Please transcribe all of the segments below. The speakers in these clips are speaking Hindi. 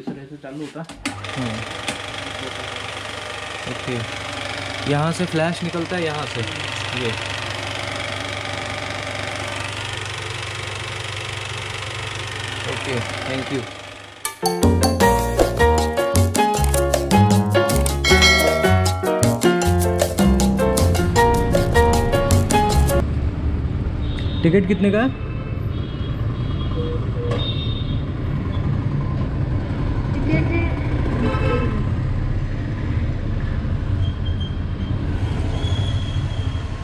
इस तरह से चालू होता। हाँ ओके। यहाँ से फ्लैश निकलता है यहाँ से। ये। ओके थैंक यू टिकट कितने का है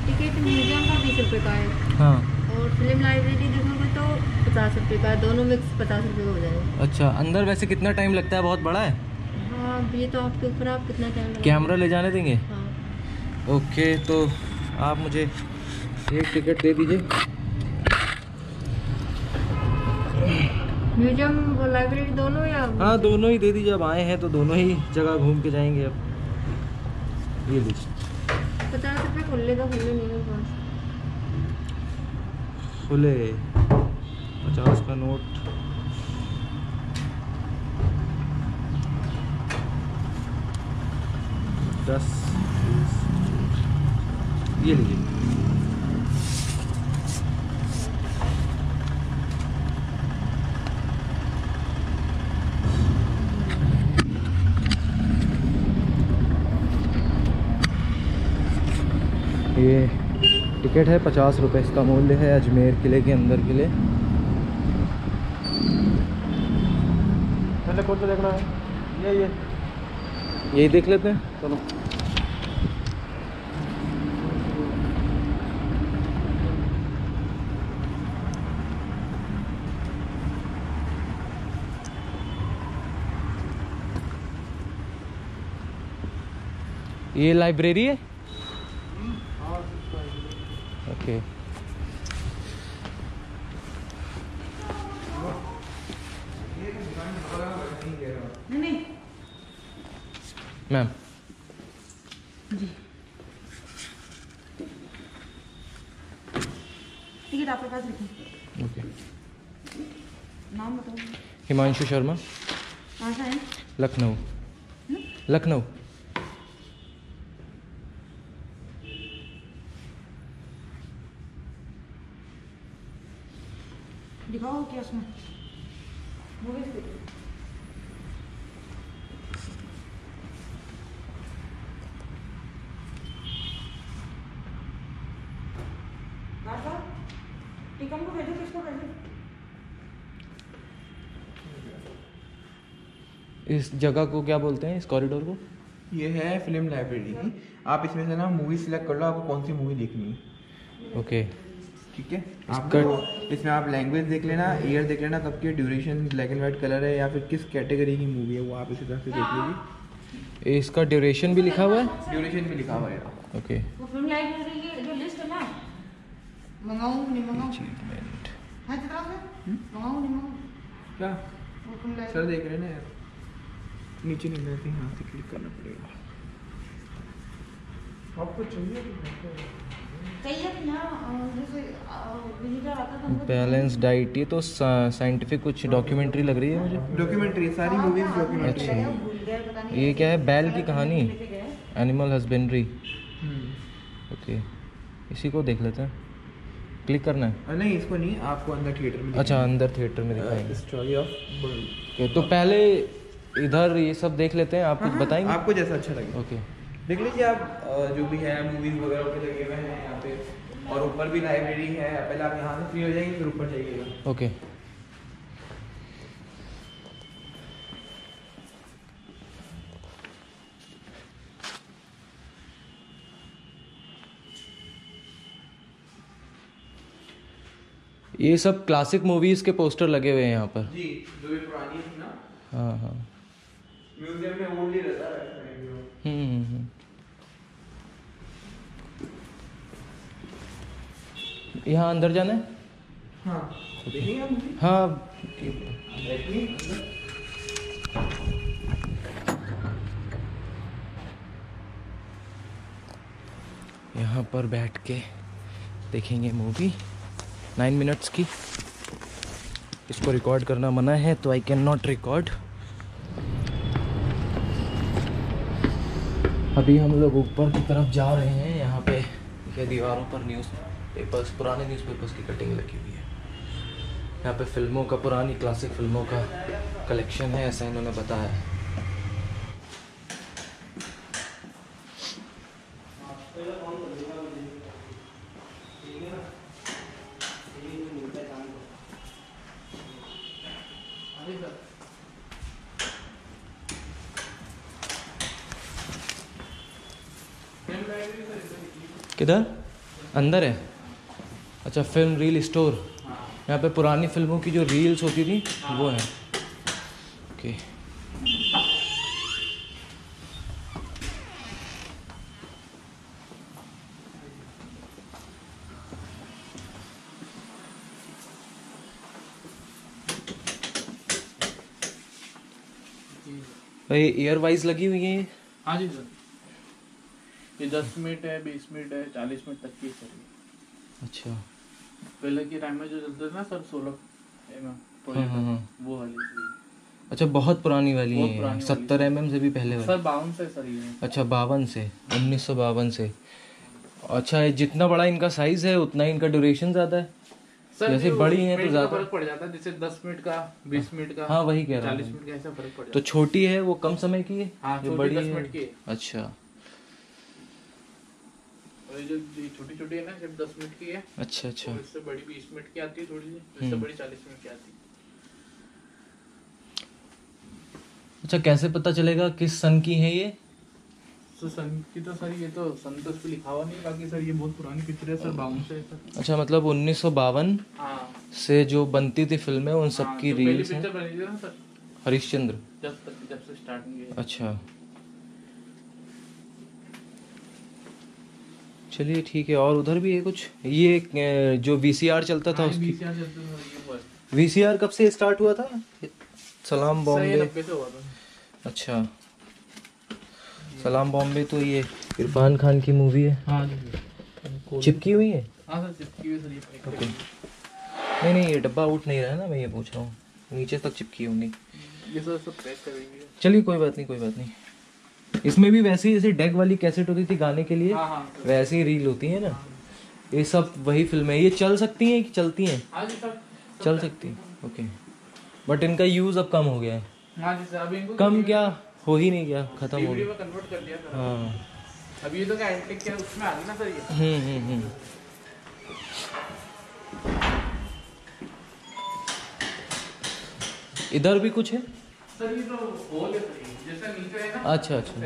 टिकट म्यूज़ियम का बीस रुपये का है। हाँ। और फ़िल्म लाइब्रेरी देखोगे तो पचास रुपये का है। दोनों मिक्स पचास रुपये का हो जाएगा। अच्छा अंदर वैसे कितना टाइम लगता है? बहुत बड़ा है? हाँ ये तो आपके ऊपर आप कितना टाइम कैमरा ले जाने देंगे? हाँ। ओके तो आप मुझे एक टिकट दे दीजिए। म्यूज़ियम और लाइब्रेरी दोनों या हाँ दोनों ही दे दीजिए। अब आए हैं तो दोनों ही जगह घूम के जाएँगे अब। ये लीजिए। पचास रुपये खुले तो खुले नहीं है खुले। पचास का नोट। दस। ये लीजिए। ये टिकट है पचास रुपये इसका मूल्य है अजमेर किले के अंदर के लिए। पहले कौन सा देखना है। ये ये। यही देख लेते हैं। चलो। ये लाइब्रेरी है ओके मैम टिकट आपके पास रखिए। ओके नाम बताओ हिमांशु शर्मा। कहाँ से है लखनऊ। लखनऊ। दिखाओ क्या उसमें। मूवी टिकम इस जगह को क्या बोलते हैं? इस कॉरिडोर को? ये है फ़िल्म लाइब्रेरी आप इसमें से ना मूवी सिलेक्ट कर लो आपको कौन सी मूवी देखनी है। ओके ठीक है? आपको इसमें आप लैंग्वेज देख लेना ईयर देख लेना कब की duration black and white colour है या फिर किस कैटेगरी की मूवी है वो आप इस हिसाब से देख लीजिए। इसका ड्यूरेशन भी लिखा हुआ है? ड्यूरेशन भी लिखा हुआ है। ओके वो फ़िल्म लाइब्रेरी की जो लिस्ट है ना मंगाऊं नहीं मंगाऊं? अचीवमेंट है चित्रा से? मंगाऊं नहीं मंगाऊं? क्या? वो सर देख रहे हैं ना यार। नीचे नहीं रहती यहाँ से क्लिक करना पड़ेगा। आपको चाहिए बैलेंस डाइट ये तो साइंटिफिक कुछ डॉक्यूमेंट्री लग रही है मुझे? डॉक्यूमेंट्री सारी मूवीज़ डॉक्यूमेंट्री अच्छा। भूल गए पता नहीं ये क्या है? बैल की कहानी? एनिमल हस्बेंड्री ओके इसी को देख लेते हैं। क्लिक करना है। नहीं इसको नहीं आपको अंदर थिएटर में अच्छा अंदर थिएटर में दिखाएँगे। स्टोरी ऑफ़ तो पहले इधर ये सब देख लेते हैं आप कुछ बताएँगे? आपको जैसा अच्छा लगे। ओके देख लीजिए आप जो भी है मूवीज़ वगैरह के लगे हुए हैं यहाँ पे और ऊपर भी लाइब्रेरी है पहले आप यहाँ से फ्री हो जाएँगे फिर ऊपर जाइएगा। ओके ये सब क्लासिक मूवीज़ के पोस्टर लगे हुए हैं यहाँ पर। जी जो भी पुरानी थी ना। हाँ हाँ। म्यूज़ियम में ओनली रहता है हम्म हम्म, हम्म। यहाँ अंदर जाना है? हाँ? हाँ। यहाँ पर बैठ के देखेंगे मूवी नाइन मिनट्स की। इसको रिकॉर्ड करना मना है तो आई कैन नॉट रिकॉर्ड अभी हम लोग ऊपर की तरफ़ जा रहे हैं, यहाँ पे ये दीवारों पर न्यूज़ पेपर्स पुराने न्यूज़ पेपर्स की कटिंग लगी हुई है। यहाँ पे फ़िल्मों का, पुरानी क्लासिक फ़िल्मों का कलेक्शन है, ऐसा इन्होंने बताया। है किधर? अंदर है। अच्छा फ़िल्म रील स्टोर यहाँ पे पुरानी फ़िल्मों की जो रील्स होती थी, वो है। ओके भाई ईयर वाइज लगी हुई है हाँ जी सर ये दस मिनट है बीस मिनट है चालीस मिनट तक की सर अच्छा। पहले के टाइम में जो चलते थे ना सर सोलह हाँ, हाँ, हाँ। वो वाली अच्छा बहुत पुरानी वाली है सत्तर एम एम से भी पहले वाली। सर बावन से सर ये। अच्छा बावन से उन्नीस सौ बावन से। अच्छा ये जितना बड़ा इनका साइज़ है उतना ही इनका ड्यूरेशन ज़्यादा है? सर जैसे बड़ी हैं तो ज्यादा- फ़र्क पड़ जाता है जैसे दस मिनट का बीस मिनट का हाँ वही कह रहा चालीस हूँ मिनट का ऐसा फ़र्क पड़ तो छोटी है वो कम समय की है? हाँ, छोटी बड़ी 10 है। मिनट की है। अच्छा। ये जो छोटी छोटी है ना सिर्फ़ दस मिनट की है। अच्छा अच्छा। और इससे बड़ी बीस मिनट की आती है थोड़ी सी इससे हम्म। बड़ी चालीस मिनट की आती है। अच्छा कैसे पता चलेगा किस सन की है ये? तो सन की तो सर ये तो सन तो इस लिखा हुआ नहीं बाकी सर ये बहुत पुरानी पिक्चर है सर बावन से सर। अच्छा मतलब उन्नीस सौ बावन हाँ। से जो बनती थी फ़िल्में उन सब हाँ, की रील्स हैं। हरिश्चंद्र। जब जब से स्टार्टिंग है। अच्छा। चलिए ठीक है और उधर भी है कुछ? ये जो वीसीआर चलता था हाँ, उसकी। VCR वो है। कब से स्टार्ट हुआ था? सलाम बॉम्बे। अच्छा। सलाम बॉम्बे तो ये इरफान खान की मूवी है। हाँ चिपकी हुई है? हाँ सर चिपकी हुई सर ओके। नहीं नहीं ये डब्बा उठ नहीं रहा है ना मैं ये पूछ रहा हूँ। नीचे तक चिपकी होंगी। ये सर सब पैक करेंगे। चलिए कोई बात नहीं कोई बात नहीं। इसमें भी वैसे ही जैसे डेक वाली कैसेट होती थी गाने के लिए हाँ हाँ सर वैसे ही रील होती है ना। ये सब वही फ़िल्म है। ये चल सकती हैं कि चलती हैं? हाँ जी सर चल सकती हैं ओके बट इनका यूज़ अब कम हो गया है। हाँ जी सर अभी इनको कम क्या? हो ही नहीं गया खत्म हो गया। कन्वर्ट कर दिया सर। हाँ। अभी ये तो क्या एंटिक क्या उसमें आ गई ना सर ये? हम्म हम्म हम्म। इधर भी कुछ है? सर ये तो होल है जैसा नीचे है ना अच्छा अच्छा।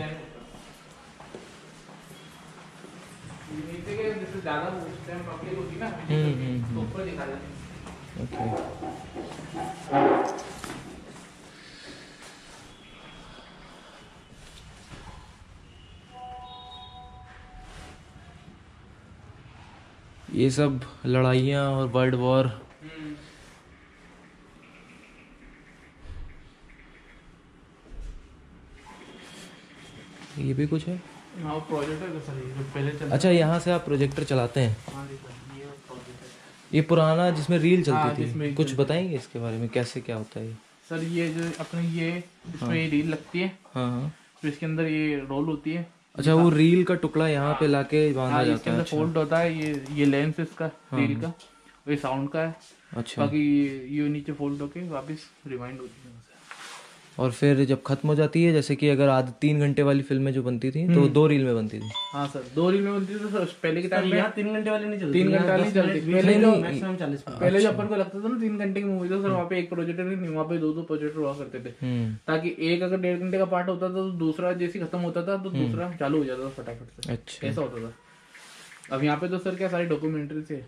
नीचे के जैसे ज़्यादा उस टाइम पब्लिक होती ना हम्म, हम्म, तो हम्म। ऊपर दिखा जाती ओके ये सब लड़ाइयाँ और वर्ल्ड वॉर भी कुछ है? हाँ वो प्रोजेक्ट सर जो पहले चल अच्छा यहाँ से आप प्रोजेक्टर चलाते हैं? हाँ ये ये पुराना जिसमें रील हाँ, चलती थी। कुछ बताएँगे इसके बारे में कैसे क्या होता है सर ये जो अपने ये इसमें ये रील लगती है हाँ हाँ। फिर इसके अंदर ये रोल होती है। अच्छा वो रील का टुकड़ा यहाँ पे लाके बांधा हाँ जाता है अच्छा। फोल्ड होता है ये ये लेंस इसका रील का ये साउंड का है। अच्छा। बाकी ये नीचे फोल्ड होके वापस रिवाइंड होती है। और फिर जब खत्म हो जाती है जैसे कि अगर आध तीन घंटे वाली फ़िल्में जो बनती थी तो दो रील में बनती थी। हाँ सर दो रील में बनती थी तो सर पहले के टाइम में तीन घंटे वाली नहीं चलती तीन घंटे वाली चलती। पहले जो- मैक्सिमम चालीस पहले जो अपन को लगता था ना तीन घंटे की मूवी तो सर वहाँ पे एक प्रोजेक्टर नहीं वहाँ पे दो दो प्रोजेक्टर हुआ करते थे। हम्म। ताकि एक अगर डेढ़ घंटे का पार्ट होता था तो दूसरा जैसे खत्म होता था तो दूसरा चालू हो जाता था फटाफट से। अच्छा। ऐसा होता था। अब यहाँ पे तो सर क्या सारी डॉक्यूमेंट्री थे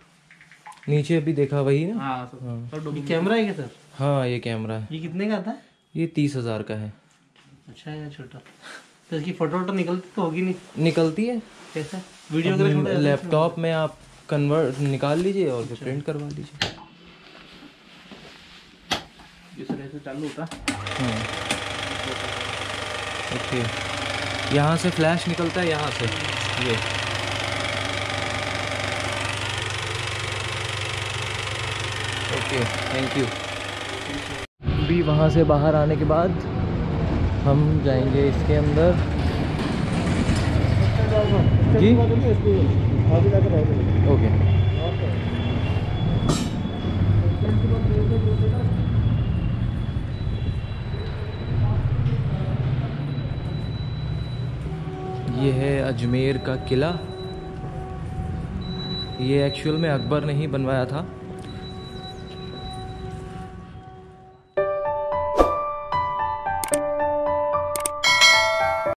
नीचे अभी देखा वही ना? हाँ सर। कैमरा है क्या सर? हाँ ये कैमरा है। ये कितने का आता है ये तीस हज़ार का है। अच्छा है छोटा। तो इसकी फ़ोटो वोटो निकलती तो होगी नहीं? निकलती है। कैसा? वीडियो लैपटॉप में आप कन्वर्ट निकाल लीजिए और फिर प्रिंट करवा लीजिए। चालू होता। हाँ। ओके। यहाँ से फ्लैश निकलता है यहाँ से। ये। ओके थैंक यू अभी वहाँ से बाहर आने के बाद हम जाएँगे इसके अंदर। जी? ओके। ये है अजमेर का किला। ये एक्चुअल में अकबर ने ही बनवाया था।